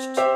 touched.